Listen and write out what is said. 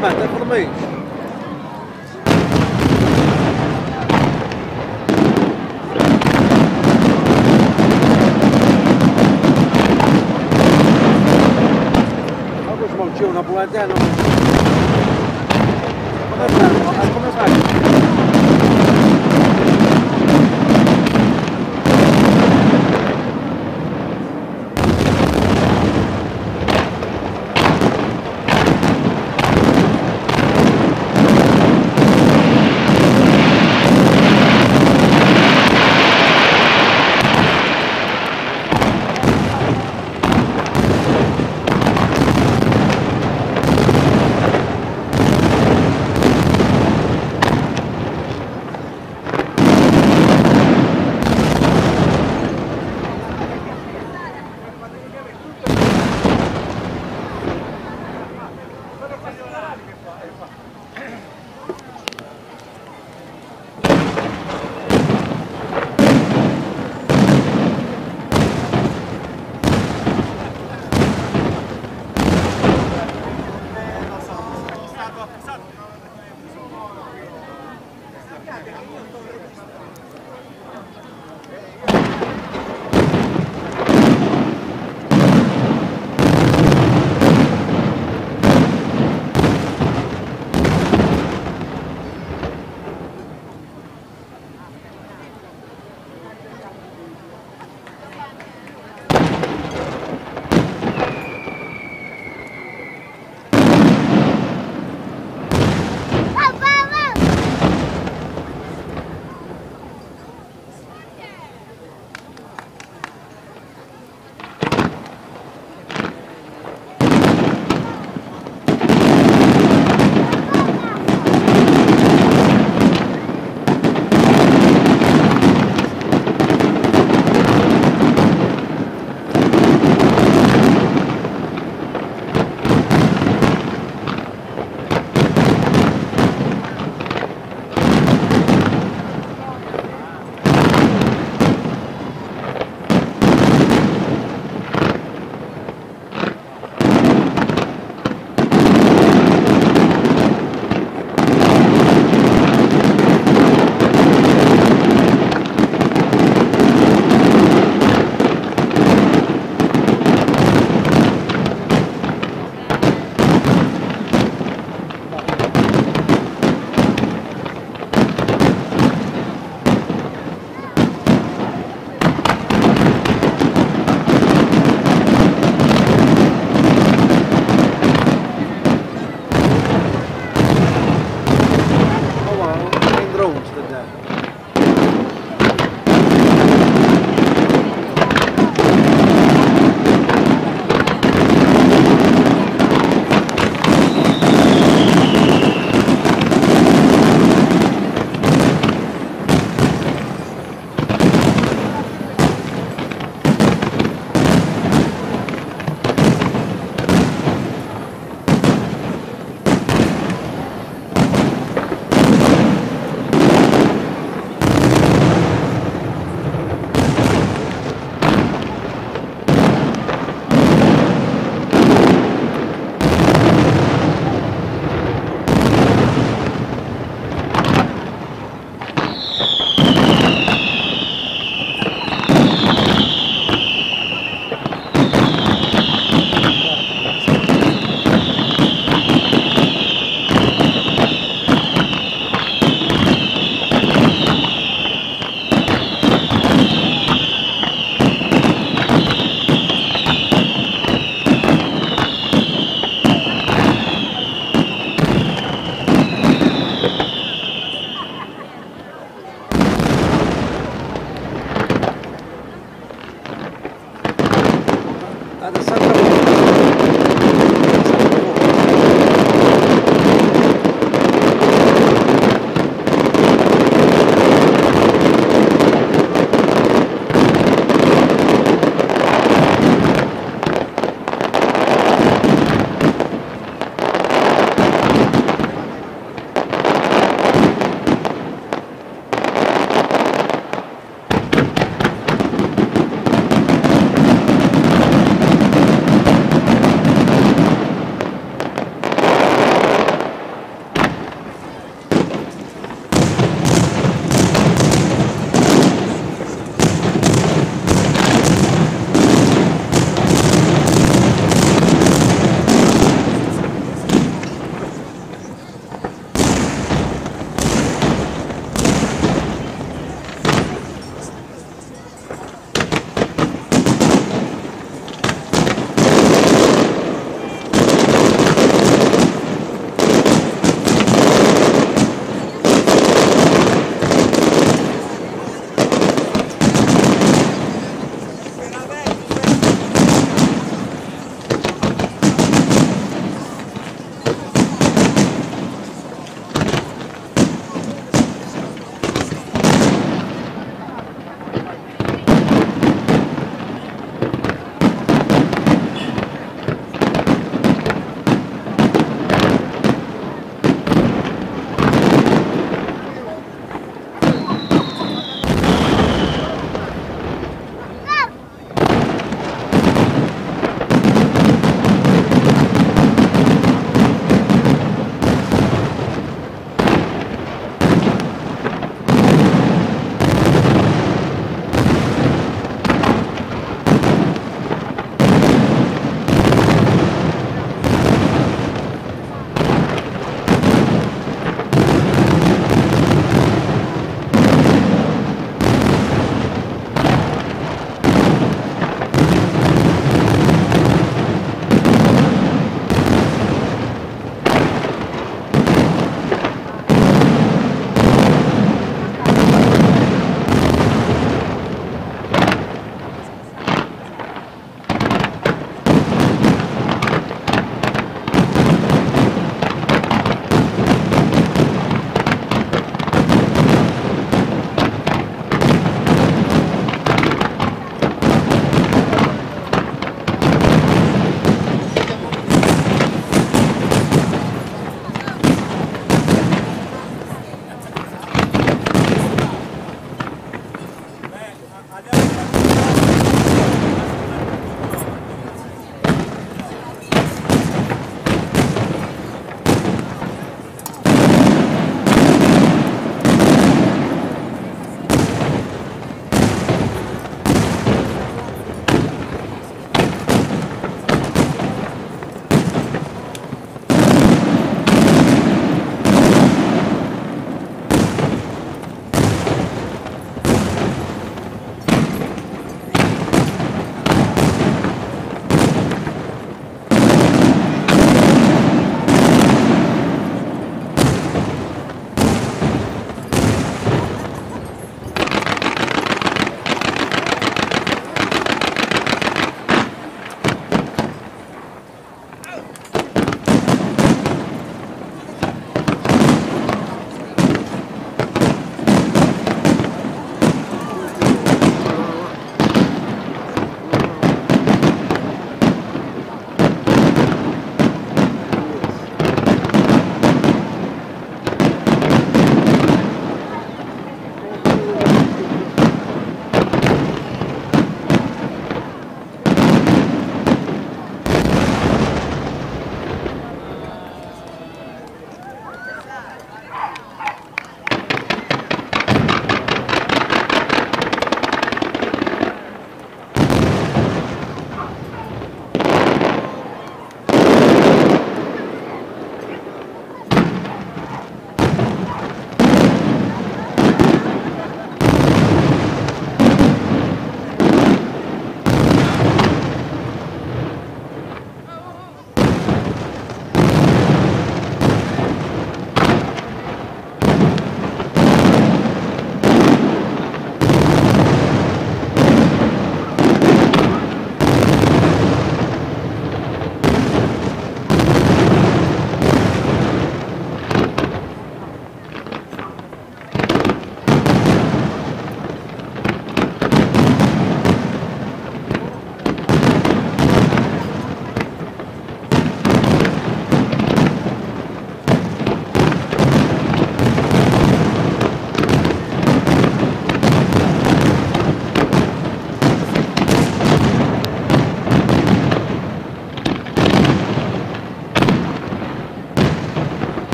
Mata, vermelhos. Alguns mão na.